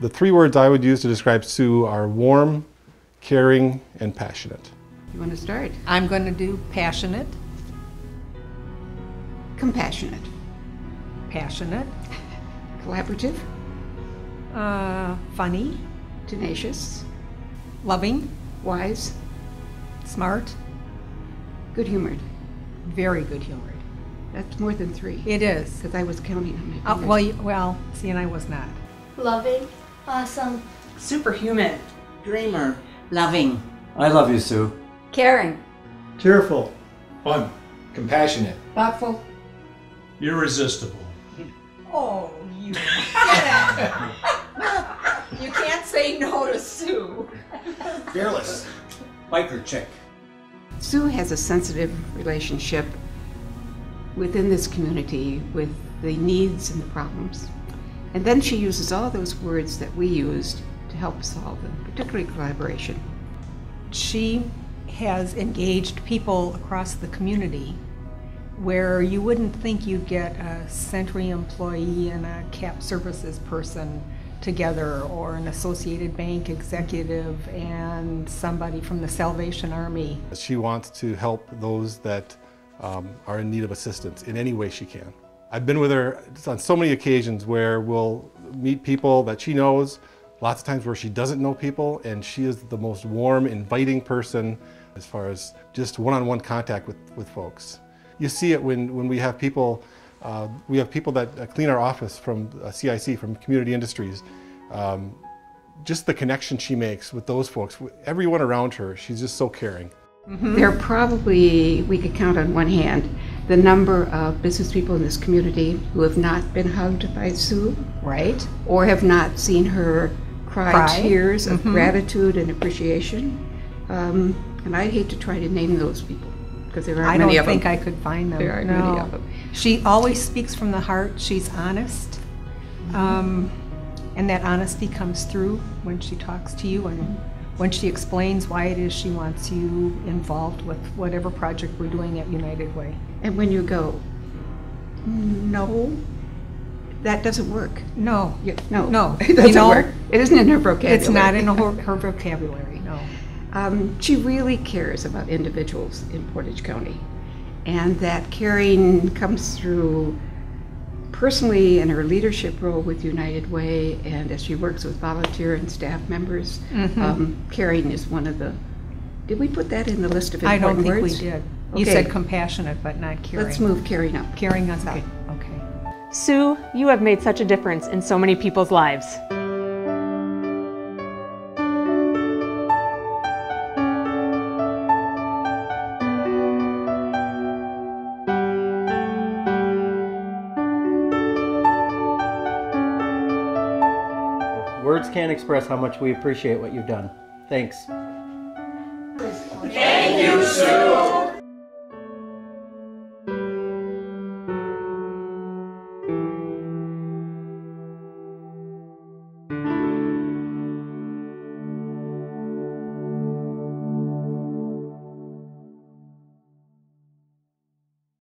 The three words I would use to describe Sue are warm, caring, and passionate. You want to start? I'm going to do passionate, Compassionate, passionate, collaborative, uh, funny, tenacious, loving, wise, smart, good humored. very good humored. That's more than three. It is. Because I was counting on my Uh, well, you- well, see, and I was not. loving, awesome, Superhuman. Dreamer. Loving. I love you, Sue. caring, Cheerful. Fun. Compassionate. thoughtful, Irresistible. Oh, you You can't say no to Sue. Fearless. Biker chick. Sue has a sensitive relationship within this community with the needs and the problems. And then she uses all those words that we used to help solve them, particularly collaboration. She has engaged people across the community where you wouldn't think you'd get a Sentry employee and a CAP services person together, or an Associated Bank executive and somebody from the Salvation Army. She wants to help those that um, are in need of assistance in any way she can. I've been with her on so many occasions where we'll meet people that she knows, lots of times where she doesn't know people, and she is the most warm, inviting person as far as just one-on-one contact with, with folks. You see it when, when we have people, uh, we have people that uh, clean our office from uh, CIC, from Community Industries. Um, just the connection she makes with those folks, everyone around her, she's just so caring. There are probably, we could count on one hand, the number of business people in this community who have not been hugged by Sue Right? or have not seen her cry, Cry. tears of Mhm. gratitude and appreciation. Um, and I'd hate to try to name those people because there aren't I many don't think. I could find them. There aren't no. many of them. She always speaks from the heart. She's honest. Um, and that honesty comes through when she talks to you and when she explains why it is she wants you involved with whatever project we're doing at United Way. And when you go, no, that doesn't work. No, You- no, No. it doesn't know, work. It isn't in her vocabulary. it's not in her, her vocabulary, no. Um, she really cares about individuals in Portage County. And that caring comes through personally in her leadership role with United Way and as she works with volunteer and staff members. Mm-hmm. Um, caring is one of the, did we put that in the list of I don't think we words? did. You Okay. said compassionate, but not caring. Let's move caring up. Caring us up, Okay. okay. Sue, you have made such a difference in so many people's lives. Words can't express how much we appreciate what you've done. Thanks. Thank you, Sue.